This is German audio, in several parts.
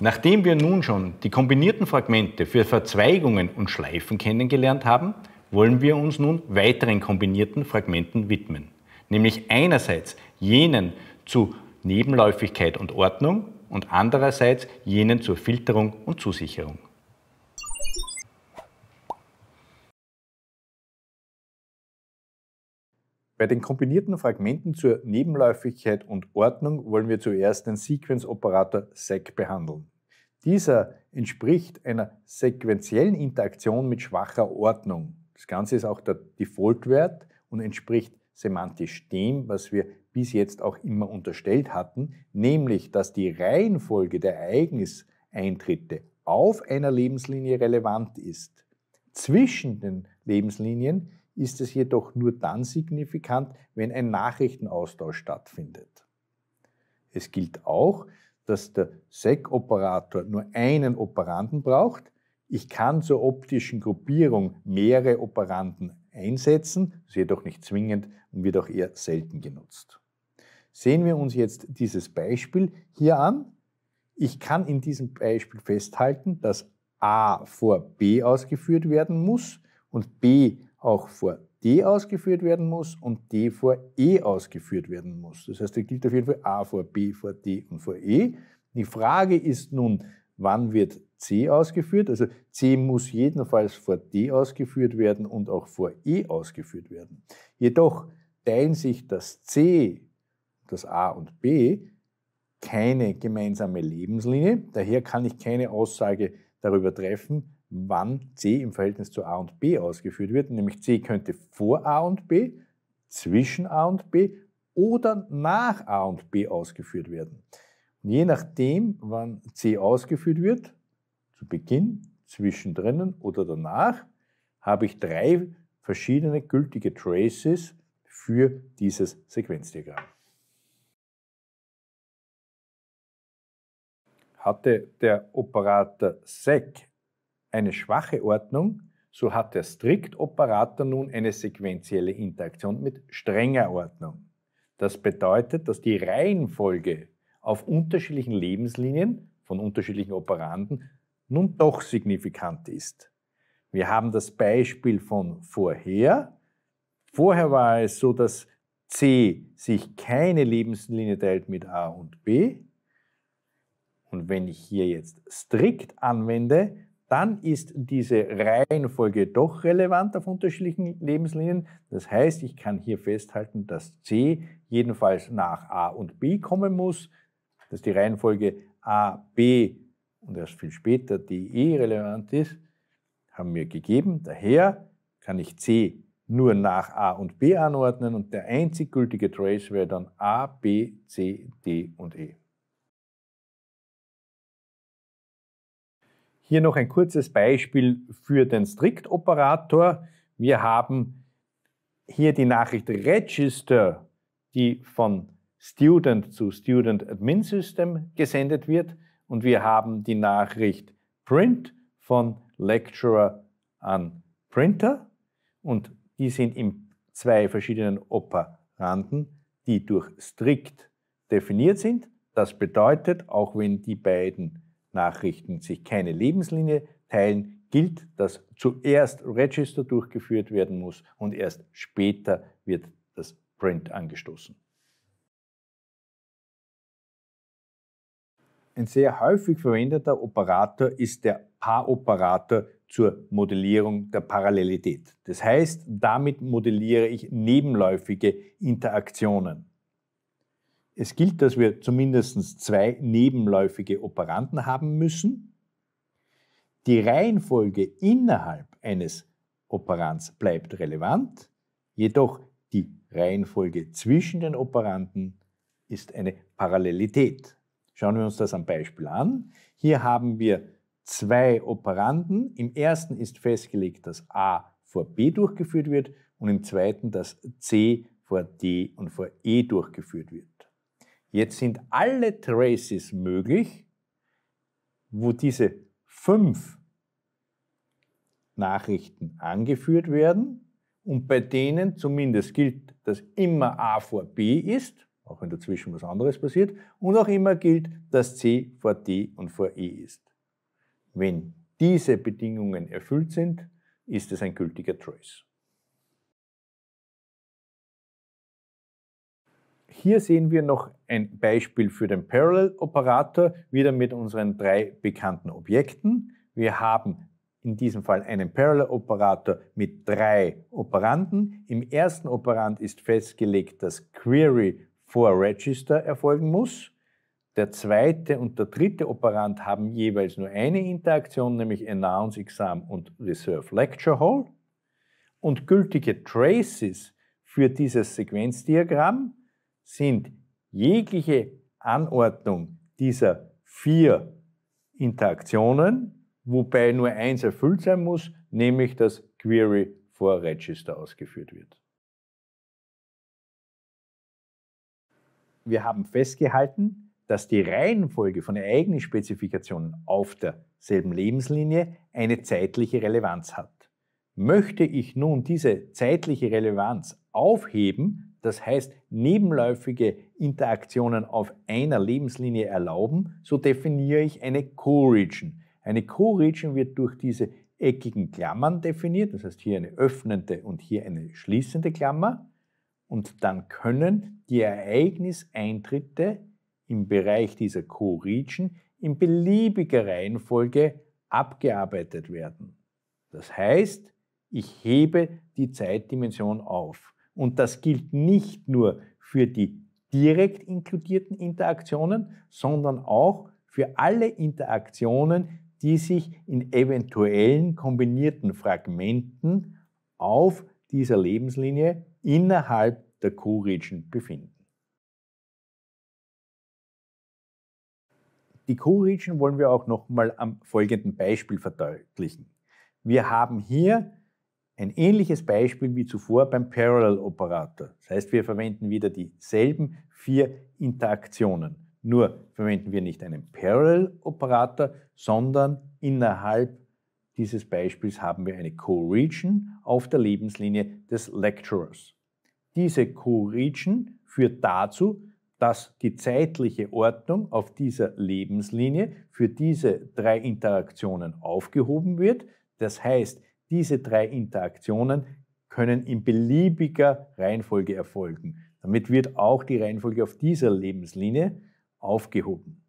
Nachdem wir nun schon die kombinierten Fragmente für Verzweigungen und Schleifen kennengelernt haben, wollen wir uns nun weiteren kombinierten Fragmenten widmen, nämlich einerseits jenen zu Nebenläufigkeit und Ordnung und andererseits jenen zur Filterung und Zusicherung. Bei den kombinierten Fragmenten zur Nebenläufigkeit und Ordnung wollen wir zuerst den Sequence-Operator SEC behandeln. Dieser entspricht einer sequentiellen Interaktion mit schwacher Ordnung. Das Ganze ist auch der Default-Wert und entspricht semantisch dem, was wir bis jetzt auch immer unterstellt hatten, nämlich dass die Reihenfolge der Ereigniseintritte auf einer Lebenslinie relevant ist. Zwischen den Lebenslinien ist es jedoch nur dann signifikant, wenn ein Nachrichtenaustausch stattfindet. Es gilt auch, dass der SEC-Operator nur einen Operanden braucht. Ich kann zur optischen Gruppierung mehrere Operanden einsetzen, ist jedoch nicht zwingend und wird auch eher selten genutzt. Sehen wir uns jetzt dieses Beispiel hier an. Ich kann in diesem Beispiel festhalten, dass A vor B ausgeführt werden muss und B auch vor D ausgeführt werden muss und D vor E ausgeführt werden muss. Das heißt, da gilt auf jeden Fall A vor B, vor D und vor E. Die Frage ist nun, wann wird C ausgeführt? Also C muss jedenfalls vor D ausgeführt werden und auch vor E ausgeführt werden. Jedoch teilen sich das C, das A und B keine gemeinsame Lebenslinie. Daher kann ich keine Aussage darüber treffen, wann C im Verhältnis zu A und B ausgeführt wird. Nämlich C könnte vor A und B, zwischen A und B oder nach A und B ausgeführt werden. Und je nachdem, wann C ausgeführt wird, zu Beginn, zwischendrin oder danach, habe ich drei verschiedene gültige Traces für dieses Sequenzdiagramm. Hatte der Operator SEC eine schwache Ordnung, so hat der Strikt-Operator nun eine sequentielle Interaktion mit strenger Ordnung. Das bedeutet, dass die Reihenfolge auf unterschiedlichen Lebenslinien von unterschiedlichen Operanden nun doch signifikant ist. Wir haben das Beispiel von vorher. Vorher war es so, dass C sich keine Lebenslinie teilt mit A und B. Und wenn ich hier jetzt strikt anwende, dann ist diese Reihenfolge doch relevant auf unterschiedlichen Lebenslinien. Das heißt, ich kann hier festhalten, dass C jedenfalls nach A und B kommen muss, dass die Reihenfolge A, B und erst viel später die E relevant ist, haben wir gegeben. Daher kann ich C nur nach A und B anordnen und der einzig gültige Trace wäre dann A, B, C, D und E. Hier noch ein kurzes Beispiel für den Strict-Operator. Wir haben hier die Nachricht Register, die von Student zu Student Admin System gesendet wird. Und wir haben die Nachricht Print von Lecturer an Printer. Und die sind in zwei verschiedenen Operanden, die durch strict definiert sind. Das bedeutet, auch wenn die beiden Nachrichten sich keine Lebenslinie teilen, gilt, dass zuerst Register durchgeführt werden muss und erst später wird das Print angestoßen. Ein sehr häufig verwendeter Operator ist der Paaroperator zur Modellierung der Parallelität. Das heißt, damit modelliere ich nebenläufige Interaktionen. Es gilt, dass wir zumindest zwei nebenläufige Operanden haben müssen. Die Reihenfolge innerhalb eines Operands bleibt relevant, jedoch die Reihenfolge zwischen den Operanden ist eine Parallelität. Schauen wir uns das am Beispiel an. Hier haben wir zwei Operanden. Im ersten ist festgelegt, dass A vor B durchgeführt wird und im zweiten, dass C vor D und vor E durchgeführt wird. Jetzt sind alle Traces möglich, wo diese fünf Nachrichten angeführt werden und bei denen zumindest gilt, dass immer A vor B ist, auch wenn dazwischen was anderes passiert, und auch immer gilt, dass C vor D und vor E ist. Wenn diese Bedingungen erfüllt sind, ist es ein gültiger Trace. Hier sehen wir noch ein Beispiel für den Parallel-Operator, wieder mit unseren drei bekannten Objekten. Wir haben in diesem Fall einen Parallel-Operator mit drei Operanden. Im ersten Operand ist festgelegt, dass Query vor Register erfolgen muss. Der zweite und der dritte Operand haben jeweils nur eine Interaktion, nämlich Announce Exam und Reserve Lecture Hall. Und gültige Traces für dieses Sequenzdiagramm sind jegliche Anordnung dieser vier Interaktionen, wobei nur eins erfüllt sein muss, nämlich dass Query vor Register ausgeführt wird. Wir haben festgehalten, dass die Reihenfolge von Ereignisspezifikationen auf derselben Lebenslinie eine zeitliche Relevanz hat. Möchte ich nun diese zeitliche Relevanz aufheben, das heißt nebenläufige Interaktionen auf einer Lebenslinie erlauben, so definiere ich eine Co-Region. Eine Co-Region wird durch diese eckigen Klammern definiert, das heißt hier eine öffnende und hier eine schließende Klammer. Und dann können die Ereigniseintritte im Bereich dieser Co-Region in beliebiger Reihenfolge abgearbeitet werden. Das heißt, ich hebe die Zeitdimension auf. Und das gilt nicht nur für die direkt inkludierten Interaktionen, sondern auch für alle Interaktionen, die sich in eventuellen kombinierten Fragmenten auf dieser Lebenslinie innerhalb der Co-Region befinden. Die Co-Region wollen wir auch nochmal am folgenden Beispiel verdeutlichen. Wir haben hier ein ähnliches Beispiel wie zuvor beim Parallel-Operator. Das heißt, wir verwenden wieder dieselben vier Interaktionen. Nur verwenden wir nicht einen Parallel-Operator, sondern innerhalb dieses Beispiels haben wir eine Co-Region auf der Lebenslinie des Lecturers. Diese Co-Region führt dazu, dass die zeitliche Ordnung auf dieser Lebenslinie für diese drei Interaktionen aufgehoben wird. Das heißt, diese drei Interaktionen können in beliebiger Reihenfolge erfolgen. Damit wird auch die Reihenfolge auf dieser Lebenslinie aufgehoben.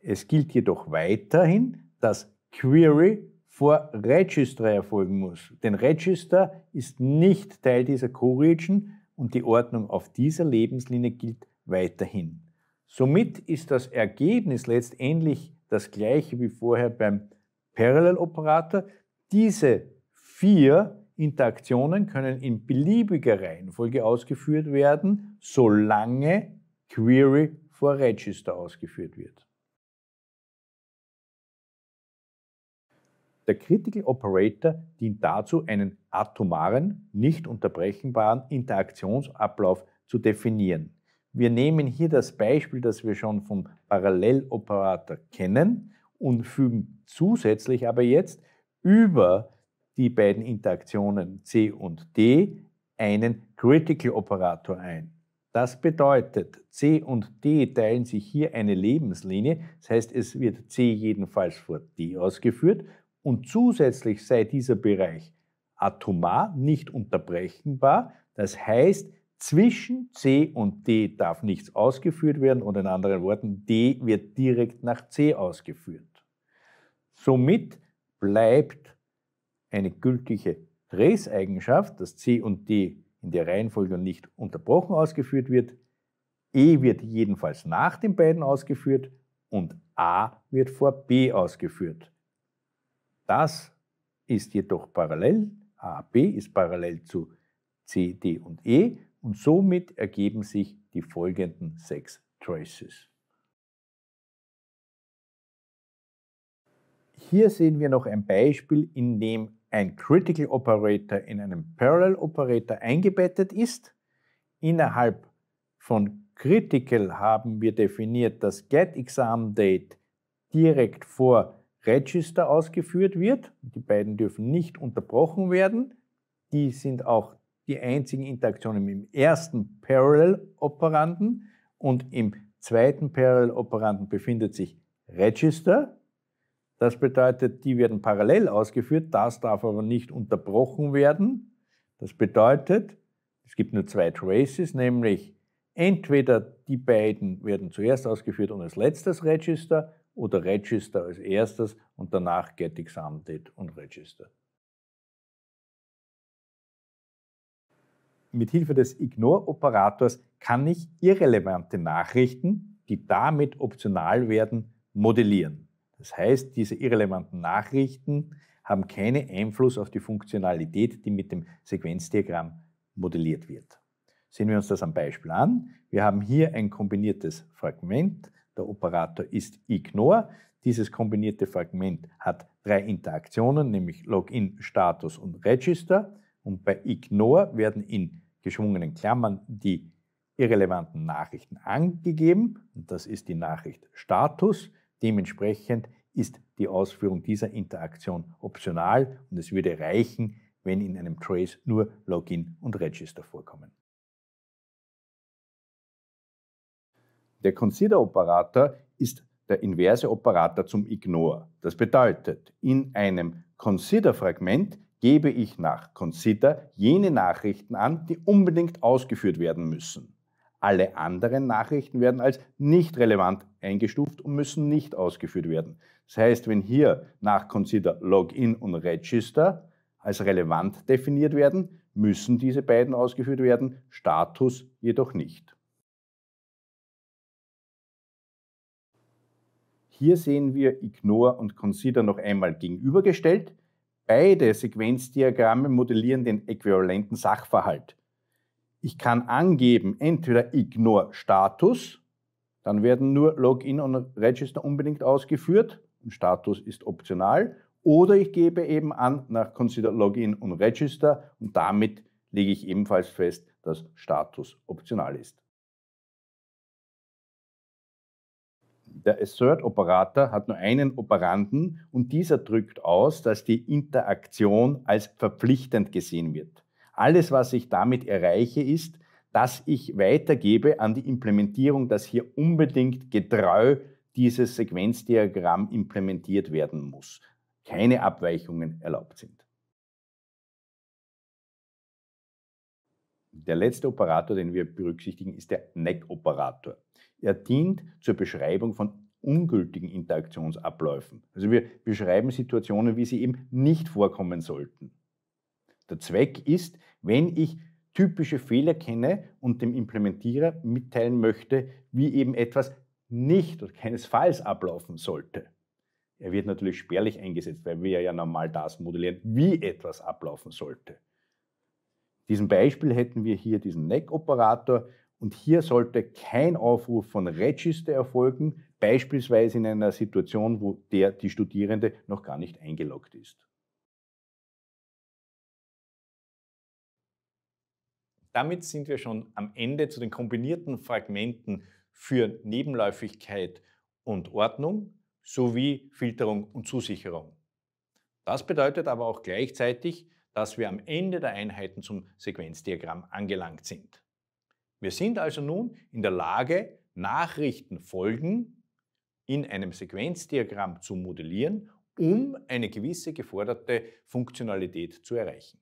Es gilt jedoch weiterhin, dass Query vor Register erfolgen muss. Denn Register ist nicht Teil dieser Co-Region, und die Ordnung auf dieser Lebenslinie gilt weiterhin. Somit ist das Ergebnis letztendlich das gleiche wie vorher beim Parallel-Operator. Diese vier Interaktionen können in beliebiger Reihenfolge ausgeführt werden, solange Query vor Register ausgeführt wird. Der Critical Operator dient dazu, einen atomaren, nicht unterbrechenbaren Interaktionsablauf zu definieren. Wir nehmen hier das Beispiel, das wir schon vom Paralleloperator kennen und fügen zusätzlich aber jetzt über die beiden Interaktionen C und D einen Critical Operator ein. Das bedeutet, C und D teilen sich hier eine Lebenslinie, das heißt, es wird C jedenfalls vor D ausgeführt und zusätzlich sei dieser Bereich atomar, nicht unterbrechenbar. Das heißt, zwischen C und D darf nichts ausgeführt werden oder in anderen Worten, D wird direkt nach C ausgeführt. Somit bleibt eine gültige Trace-Eigenschaft, dass C und D in der Reihenfolge nicht unterbrochen ausgeführt wird. E wird jedenfalls nach den beiden ausgeführt und A wird vor B ausgeführt. Das ist jedoch parallel, AB ist parallel zu C, D und E und somit ergeben sich die folgenden sechs Traces. Hier sehen wir noch ein Beispiel, in dem ein Critical Operator in einem Parallel Operator eingebettet ist. Innerhalb von Critical haben wir definiert, dass GetExamDate direkt vor Register ausgeführt wird. Die beiden dürfen nicht unterbrochen werden. Die sind auch die einzigen Interaktionen im ersten Parallel-Operanden und im zweiten Parallel-Operanden befindet sich Register. Das bedeutet, die werden parallel ausgeführt, das darf aber nicht unterbrochen werden. Das bedeutet, es gibt nur zwei Traces, nämlich entweder die beiden werden zuerst ausgeführt und als letztes Register oder Register als erstes und danach Get Exam und Register. Mit Hilfe des Ignore-Operators kann ich irrelevante Nachrichten, die damit optional werden, modellieren. Das heißt, diese irrelevanten Nachrichten haben keinen Einfluss auf die Funktionalität, die mit dem Sequenzdiagramm modelliert wird. Sehen wir uns das am Beispiel an. Wir haben hier ein kombiniertes Fragment. Der Operator ist ignore. Dieses kombinierte Fragment hat drei Interaktionen, nämlich Login, Status und Register. Und bei ignore werden in geschwungenen Klammern die irrelevanten Nachrichten angegeben. Und das ist die Nachricht Status. Dementsprechend ist die Ausführung dieser Interaktion optional und es würde reichen, wenn in einem Trace nur Login und Register vorkommen. Der Consider-Operator ist der inverse Operator zum Ignore. Das bedeutet, in einem Consider-Fragment gebe ich nach Consider jene Nachrichten an, die unbedingt ausgeführt werden müssen. Alle anderen Nachrichten werden als nicht relevant eingestuft und müssen nicht ausgeführt werden. Das heißt, wenn hier nach Consider Login und Register als relevant definiert werden, müssen diese beiden ausgeführt werden, Status jedoch nicht. Hier sehen wir Ignore und Consider noch einmal gegenübergestellt. Beide Sequenzdiagramme modellieren den äquivalenten Sachverhalt. Ich kann angeben entweder Ignore Status, dann werden nur Login und Register unbedingt ausgeführt, und Status ist optional, oder ich gebe eben an nach Consider Login und Register und damit lege ich ebenfalls fest, dass Status optional ist. Der Assert-Operator hat nur einen Operanden und dieser drückt aus, dass die Interaktion als verpflichtend gesehen wird. Alles, was ich damit erreiche, ist, dass ich weitergebe an die Implementierung, dass hier unbedingt getreu dieses Sequenzdiagramm implementiert werden muss. Keine Abweichungen erlaubt sind. Der letzte Operator, den wir berücksichtigen, ist der NEC-Operator. Er dient zur Beschreibung von ungültigen Interaktionsabläufen. Also wir beschreiben Situationen, wie sie eben nicht vorkommen sollten. Der Zweck ist, wenn ich typische Fehler kenne und dem Implementierer mitteilen möchte, wie eben etwas nicht oder keinesfalls ablaufen sollte. Er wird natürlich spärlich eingesetzt, weil wir ja normal das modellieren, wie etwas ablaufen sollte. Diesem Beispiel hätten wir hier diesen NEC-Operator und hier sollte kein Aufruf von Register erfolgen, beispielsweise in einer Situation, wo der, die Studierende noch gar nicht eingeloggt ist. Damit sind wir schon am Ende zu den kombinierten Fragmenten für Nebenläufigkeit und Ordnung sowie Filterung und Zusicherung. Das bedeutet aber auch gleichzeitig, dass wir am Ende der Einheiten zum Sequenzdiagramm angelangt sind. Wir sind also nun in der Lage, Nachrichtenfolgen in einem Sequenzdiagramm zu modellieren, um eine gewisse geforderte Funktionalität zu erreichen.